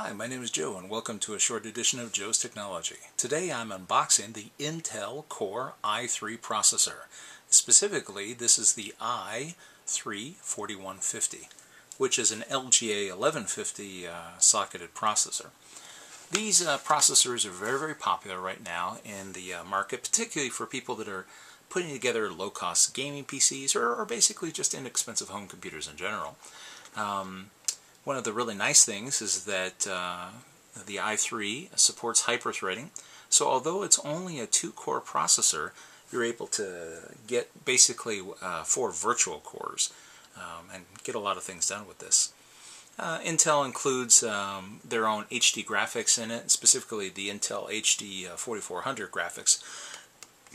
Hi, my name is Joe and welcome to a short edition of Joe's Technology. Today I'm unboxing the Intel Core i3 processor. Specifically, this is the i3-4150, which is an LGA 1150 uh, socketed processor. These uh, processors are very, very popular right now in the uh, market, particularly for people that are putting together low-cost gaming PCs or, or, basically just inexpensive home computers in general. Um, one of the really nice things is that uh, the i3 supports hyperthreading. So although it's only a two-core processor, you're able to get basically uh, four virtual cores um, and get a lot of things done with this. Uh, Intel includes um, their own HD graphics in it, specifically the Intel HD 4400 graphics,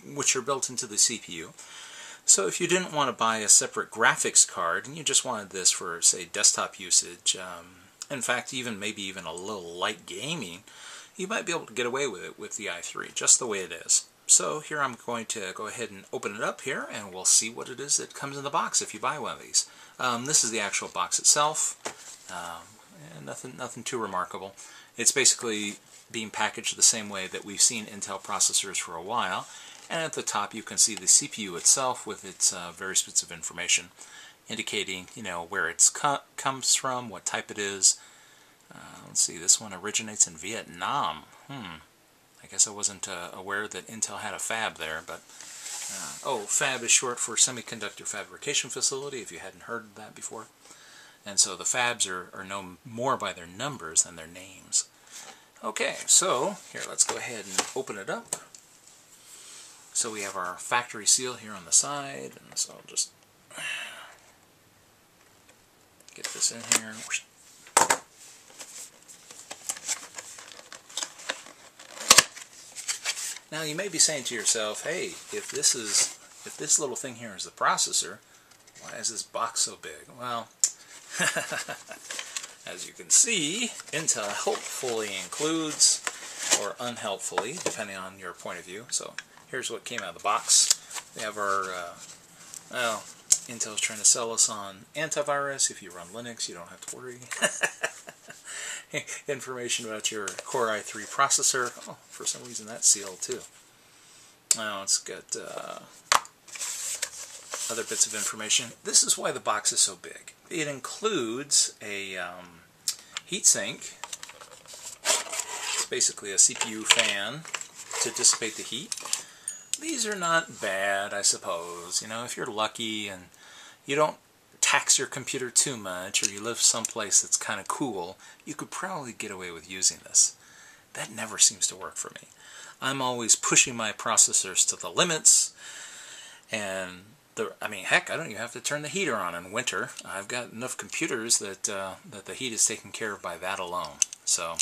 which are built into the CPU. So if you didn't want to buy a separate graphics card and you just wanted this for, say, desktop usage, um, in fact, even maybe even a little light gaming, you might be able to get away with it with the i3, just the way it is. So here I'm going to go ahead and open it up here and we'll see what it is that comes in the box if you buy one of these. Um, this is the actual box itself. Um, nothing, nothing too remarkable. It's basically being packaged the same way that we've seen Intel processors for a while. And at the top you can see the CPU itself with its uh, various bits of information indicating, you know, where it comes from, what type it is. Uh, let's see, this one originates in Vietnam. Hmm. I guess I wasn't uh, aware that Intel had a fab there, but uh, oh, fab is short for semiconductor fabrication facility, if you hadn't heard that before. And so the fabs are, are known more by their numbers than their names. Okay, so here, let's go ahead and open it up. So we have our factory seal here on the side, and so I'll just get this in here. Now you may be saying to yourself, hey, if this is if this little thing here is the processor, why is this box so big? Well, as you can see, Intel helpfully includes, or unhelpfully, depending on your point of view. So here's what came out of the box. We have our, uh, well, Intel's trying to sell us on antivirus. If you run Linux, you don't have to worry. information about your Core i3 processor. Oh, for some reason that's sealed too. Now it's got uh, other bits of information. This is why the box is so big. It includes a um, heatsink. It's basically a CPU fan to dissipate the heat. These are not bad, I suppose. You know, if you're lucky and you don't tax your computer too much or you live someplace that's kind of cool, you could probably get away with using this. That never seems to work for me. I'm always pushing my processors to the limits and the, I mean, heck, I don't even have to turn the heater on in winter. I've got enough computers that, uh, that the heat is taken care of by that alone. So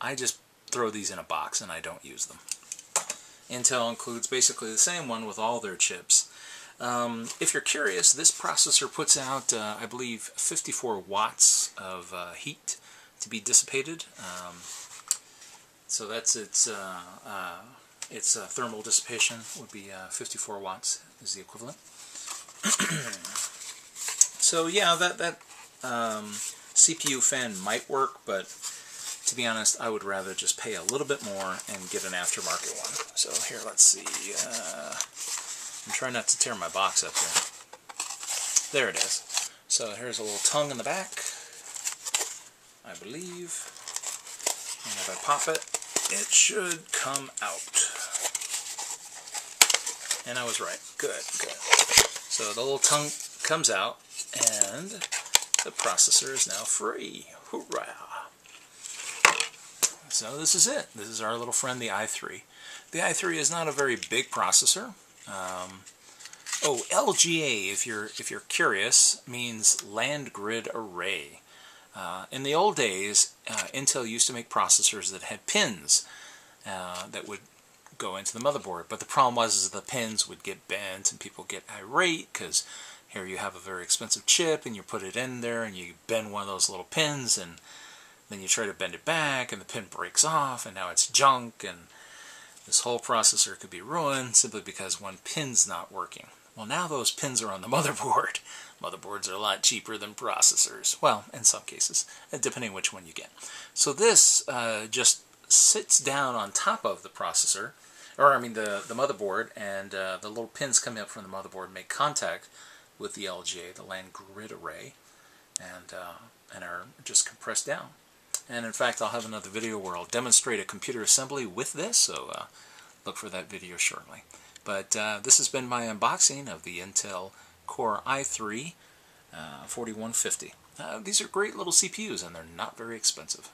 I just throw these in a box and I don't use them. Intel includes basically the same one with all their chips. Um, if you're curious, this processor puts out, uh, I believe, 54 watts of uh, heat to be dissipated. Um, so that's its uh, uh its uh, thermal dissipation would be uh, 54 watts is the equivalent. so yeah, that that um, CPU fan might work, but to be honest, I would rather just pay a little bit more and get an aftermarket one. So here, let's see. Uh, I'm trying not to tear my box up here. There it is. So here's a little tongue in the back, I believe. And if I pop it, it should come out. And I was right. Good, good. So the little tongue comes out, and the processor is now free. Hoorah! So this is it. This is our little friend, the i3. The i3 is not a very big processor. Um, oh, LGA, if you're if you're curious, means Land Grid Array. Uh, in the old days, uh, Intel used to make processors that had pins uh, that would go into the motherboard. But the problem was is the pins would get bent and people get irate because here you have a very expensive chip and you put it in there and you bend one of those little pins and then you try to bend it back and the pin breaks off and now it's junk and this whole processor could be ruined simply because one pin's not working. Well, now those pins are on the motherboard. Motherboards are a lot cheaper than processors. Well, in some cases, depending which one you get. So this uh, just sits down on top of the processor, or I mean the, the motherboard, and uh, the little pins coming up from the motherboard make contact with the LGA, the land grid array, and, uh, and are just compressed down. And in fact, I'll have another video where I'll demonstrate a computer assembly with this, so uh, look for that video shortly. But uh, this has been my unboxing of the Intel Core i3 uh, 4150. Uh, these are great little CPUs and they're not very expensive.